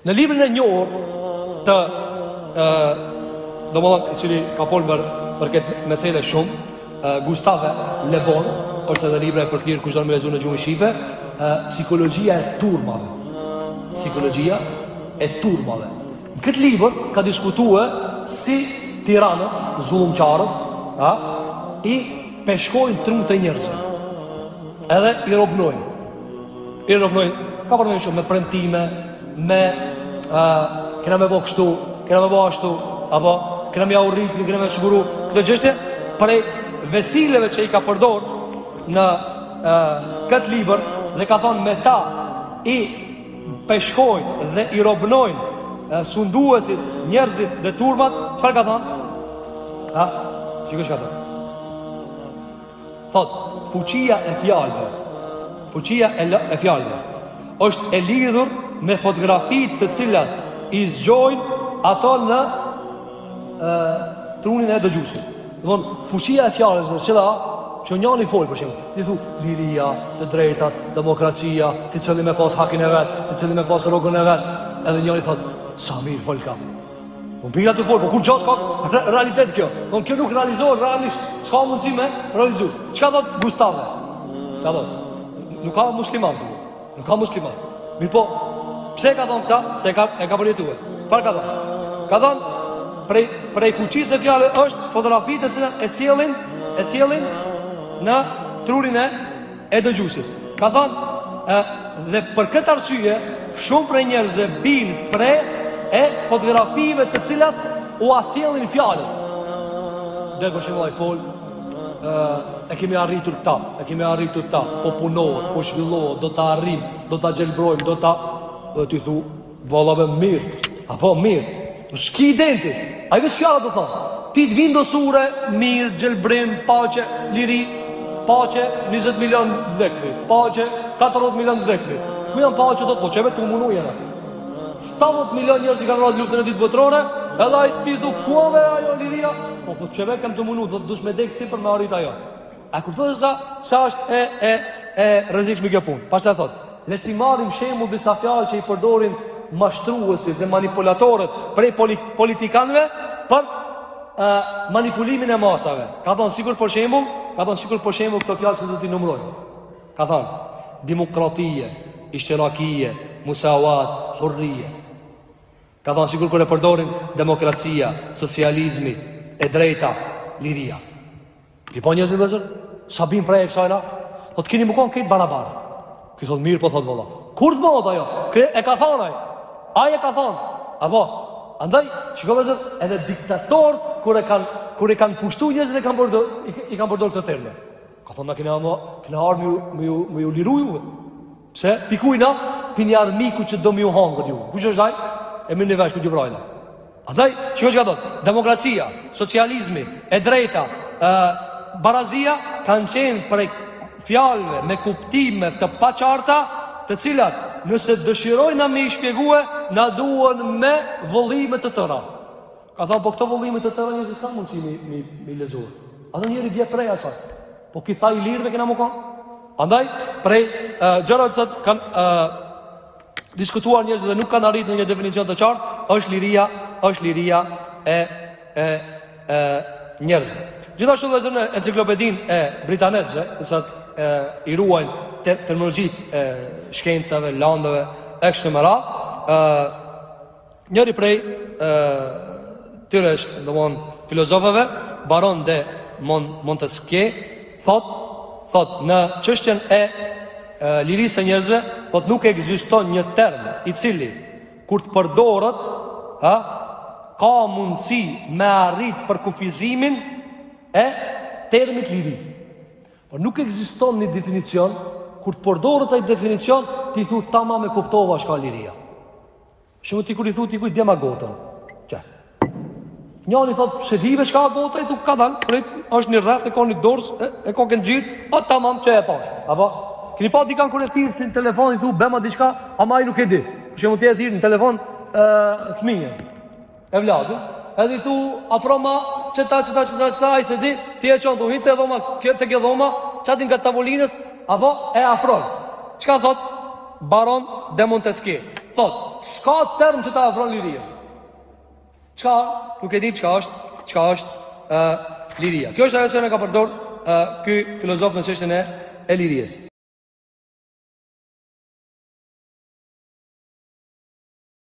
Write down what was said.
Në librin e njohur të ë domethënë i cili ka folur për për këtë meselë shumë, e, Gustave Le Bon, është edhe libri i përkthyer kush don me lexu në gjuhën shqipe, e, psikologjia e turmave. Psikologjia e turmave. Në këtë libër ka diskutuar si tiranët, zullumqarët, a i peshkojnë trutë e njerëzve. Edhe i robnojnë. I robnojnë, ka përmend shumë me premtime, me, uh, kena me bo kështu, kena me bo ashtu, apo, kena me ia arrit, kena me siguru, këto çështje, prej vesileve që i ka përdor në uh, këtë libër, dhe ka thonë me ta, i peshkojnë dhe i robnojnë uh, sunduesit, njerëzit dhe turmat, çfarë ka thonë? Ha? Qysh ka thonë? Thotë, fuqia e fjalëve, fuqia e, e fjalëve, është e lidhur me fotografitë të cilat i zgjojnë ato në e, trunin e dëgjuesit. Dothon, fuqia e fjalës dhe cila, që njani fol për shembull, ti thu, liria, të drejtat, demokracia, secili me pas hakin e vet, secili me pas rrogën e vet, edhe njani thotë, sa mirë folka. Unë pira të folë, po kurrgjo s'ka realitet kjo? Unë kjo nuk realizohet realisht, s'ka mundësi me realizu. Çka thotë Gustave? Ça thotë? Nuk a musliman, nuk a musliman. Mirëpo, pse ka thënë këta? Se ka, e ka përjetue. Çfar ka thënë? Ka thënë, prej, prej fuqisë së fjalëve është fotografitë të cilat e sjellin, e sjellin në trurin e e dëgjuesit. Ka thënë, ë dhe për këtë arsye shumë prej njerëzve bin pre e fotografive të cilat ua sjellin fjalët. Dhe për shembull ai fol, ë e kemi arritur këta, e kemi arritur këta, po punohet, po zhvillohet, do ta arrijmë, do ta gjelbrojmë, do ta do ti thu Vallahi be mirë, a po mirë, në shki i denti, a i dhe shkja të thonë, ti të vindo sure, mirë, gjelbrim, paqe, liri, paqe, 20 milion të vdekmi, paqe, 40 milion të vdekmi, ku janë paqe thotë po, qe vetë tu u munu jena. 70 milion njerëz i kanë rrëtë luftën e dytë botërore, edhe ai ti thu ku a be ajo liria, po, po qe vetë kam tu munu, dhe dush me dek ti për me arrit ajo. A kupton se sa sa është e e e rrezikshme kjo punë? Pastaj thot, le t'i marrim shembull disa fjalë që i përdorin mashtruesit dhe manipulatorët prej politikanëve për e, manipulimin e masave. Ka thon sikur për shembull, ka thon sikur për shembull këto fjalë që do t'i numroj. Ka thon demokratie, ishtirakie, musawat, hurrie. Ka thënë sikur kur e përdorin demokracia, socializmi, e drejta, liria. I po njerëzit le zër, sa bijnë pre e kësajna, thotë keni me konë krejt barabartë. Ky thotë mirë, po thotë vëlla. Kur thotë vëlla, jo, këtë e ka thënë ai, ai e ka thënë, apo, andaj, shiko le zër, edhe diktatorët, kur e kanë, kur e kanë pushtu njerëzit e kanë përdor, i, i kanë përdor këto terme. Kanë thonë, na kemi amë, kemi ardhë me ju, me ju, me ju liru juve. Pse? Pi kujna, pi një armiku që do me ju hangër ju. Kush është ai? E merrni vesh kur ju vrajna. Andaj, çka çka thotë? Demokracia, socializmi, e drejta, e, barazia, kanë qenë prej fjalëve me kuptime të paqarta, të cilat, nëse dëshirojna me i shpjegue, na duhen me vëllime të tëra. Ka thënë po këto vëllime të tëra njerëzit s'kanë mundësi mi, mi, mi lexuar. Atëherë njeri bje pre asaj. Po ky tha i lirë kena me konë. Andaj, prej uh, gjërave që kanë uh, diskutuar njerëzit dhe nuk kanë arritur në një definicion të qartë, është liria, është liria e, e, e njerëzve. Gjithashtu le zër enciklopeditë e britanezëve, në t'cilat e, i ruajnë te, terminologjitë e shkencave, landëve, e kështu me radhë, Njëri prej tyre është domethanë filozofëve Baron de Mon Montesquieu thotë thotë në çështjen e, e lirisë së njerëzve thot nuk ekziston një term i cili kur të përdoret ha ka mundësi me arrit për kufizimin e termit liri por nuk ekziston një definicion kur të përdoret ai definicion ti thu tamam e kuptova çka është liria Shembull ti kur i thu dikujt bjema gotën. Qe. Njëri thotë s'e di çka a gota i thu kadal, prit, është një rreth e ka një dorëz, e, e ka kanë gjithë, po tamam qe e pa. Apo kini pa dikan kur e thirr ti në telefon, i thu, bjema diçka, ama ai nuk e di. Shembull ti e thirr në telefon, e, fëmijën. E vllaun, edhe i thu afroma qeta qeta qeta qeta ai s'e di, ti e çon, thu hin te dhoma, kjo te qe dhoma, qaty ngat tavolinës, apo e afron. Çka thotë? Baron de Montesquieu. Thotë, s'ka term që ta afron liria çka, nuk e di çka është, çka është e, liria. Kjo është ajo që na ka përdor e, ky filozof në çështjen e, e lirisë.